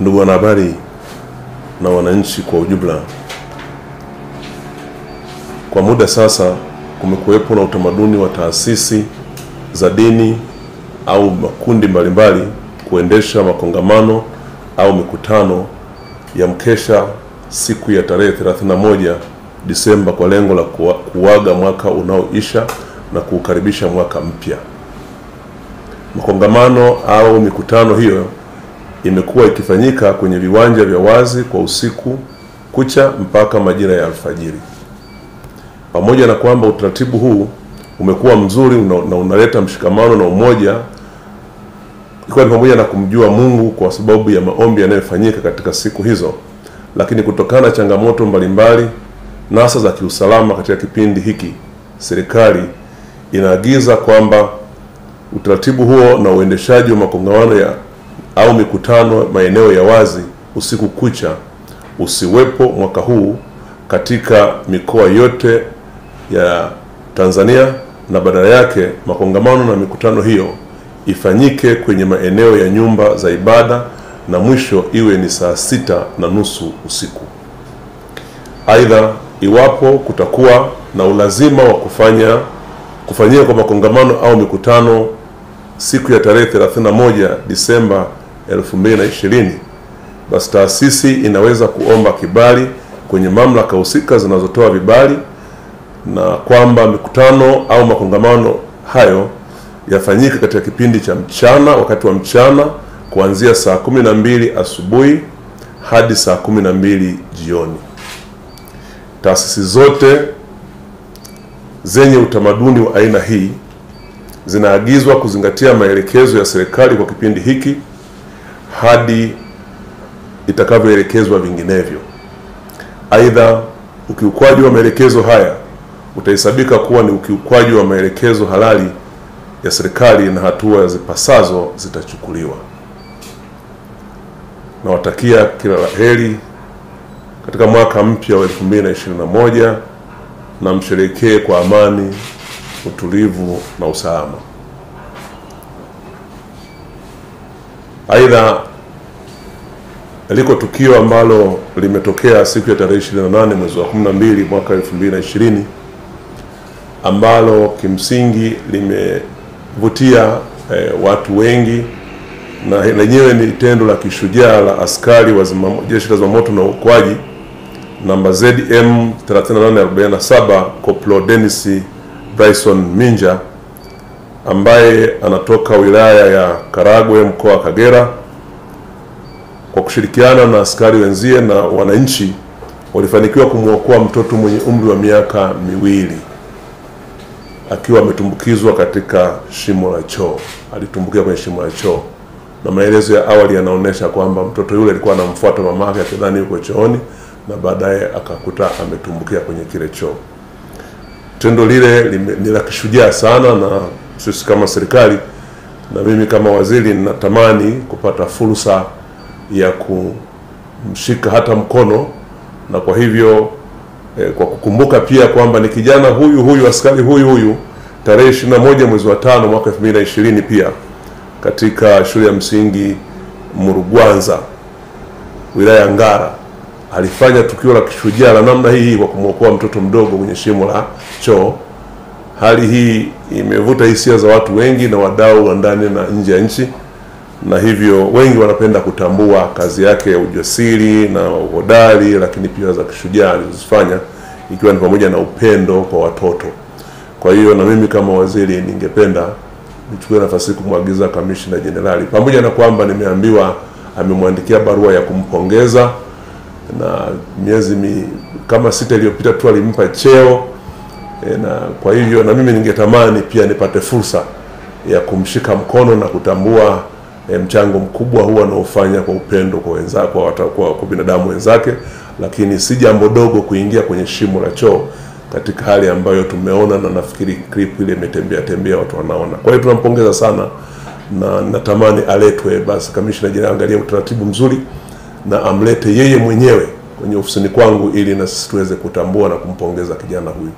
Ndugu wanahabari na wananchi kwa ujumla, kwa muda sasa kumekuwepo na utamaduni wa taasisi za dini au makundi mbalimbali kuendesha makongamano au mikutano ya mkesha siku ya tarehe 31 Disemba kwa lengo la kuwaga kuaga mwaka unaoisha na kuukaribisha mwaka mpya. Makongamano au mikutano hiyo imekuwa ikifanyika kwenye viwanja vya wazi kwa usiku kucha mpaka majira ya alfajiri. Pamoja na kwamba utaratibu huu umekuwa mzuri na unaleta mshikamano na umoja, ikiwa ni pamoja na kumjua Mungu kwa sababu ya maombi yanayofanyika katika siku hizo, lakini kutokana na changamoto mbalimbali na hasa za kiusalama katika kipindi hiki, serikali inaagiza kwamba utaratibu huo na uendeshaji wa makongamano ya au mikutano maeneo ya wazi usiku kucha usiwepo mwaka huu katika mikoa yote ya Tanzania na badala yake makongamano na mikutano hiyo ifanyike kwenye maeneo ya nyumba za ibada na mwisho iwe ni saa sita na nusu usiku. Aidha, iwapo kutakuwa na ulazima wa kufanya kufanyia kwa makongamano au mikutano siku ya tarehe 31 Disemba 2020, basi taasisi inaweza kuomba kibali kwenye mamlaka husika zinazotoa vibali na kwamba mikutano au makongamano hayo yafanyike katika kipindi cha mchana, wakati wa mchana kuanzia saa kumi na mbili asubuhi hadi saa kumi na mbili jioni. Taasisi zote zenye utamaduni wa aina hii zinaagizwa kuzingatia maelekezo ya serikali kwa kipindi hiki hadi itakavyoelekezwa vinginevyo. Aidha, ukiukwaji wa maelekezo haya utahesabika kuwa ni ukiukwaji wa maelekezo halali ya serikali na hatua zipasazo zitachukuliwa. Nawatakia kila la heri katika mwaka mpya wa 2021 na msherekee kwa amani, utulivu na usalama. Aidha, liko tukio ambalo limetokea siku ya tarehe 28 mwezi wa 12 mwaka 2020 ambalo kimsingi limevutia eh, watu wengi na lenyewe ni tendo la kishujaa la askari wa jeshi la zimamoto na uokoaji namba ZM 3847 Koplo Dennis Bryson Minja ambaye anatoka wilaya ya Karagwe mkoa wa Kagera kwa kushirikiana na askari wenzie na wananchi walifanikiwa kumwokoa mtoto mwenye umri wa miaka miwili akiwa ametumbukizwa katika shimo la choo. Alitumbukia kwenye shimo la choo, na maelezo ya awali yanaonyesha kwamba mtoto yule alikuwa anamfuata mama yake akidhani yuko chooni, na baadaye akakuta ametumbukia kwenye kile choo. Tendo lile ni la kishujaa sana, na sisi kama serikali na mimi kama waziri ninatamani kupata fursa ya kumshika hata mkono, na kwa hivyo eh, kwa kukumbuka pia kwamba ni kijana huyu huyu askari huyu huyu tarehe 21 mwezi wa tano mwaka 2020 pia katika shule ya msingi Murugwanza wilaya ya Ngara alifanya tukio la kishujaa la namna hii kwa kumwokoa mtoto mdogo kwenye shimo la choo. Hali hii imevuta hisia za watu wengi na wadau wa ndani na nje ya nchi, na hivyo wengi wanapenda kutambua kazi yake ya ujasiri na uhodari, lakini pia za kishujaa alizozifanya, ikiwa ni pamoja na upendo kwa watoto. Kwa hiyo na mimi kama waziri ningependa nichukue nafasi kumwagiza kamishna jenerali, pamoja na kwamba nimeambiwa amemwandikia barua ya kumpongeza na miezi mi, kama sita iliyopita tu alimpa cheo e, na kwa hivyo na mimi ningetamani pia nipate fursa ya kumshika mkono na kutambua e, mchango mkubwa huu anaofanya kwa upendo kwa wenzake kwa, kwa, kwa binadamu wenzake, lakini si jambo dogo kuingia kwenye shimo la choo katika hali ambayo tumeona na nafikiri clip ile imetembea tembea watu wanaona. Kwa hiyo tunampongeza sana na natamani aletwe basi, kamishna jenerali angalie utaratibu mzuri na amlete yeye mwenyewe kwenye ofisini kwangu ili na sisi tuweze kutambua na kumpongeza kijana huyu.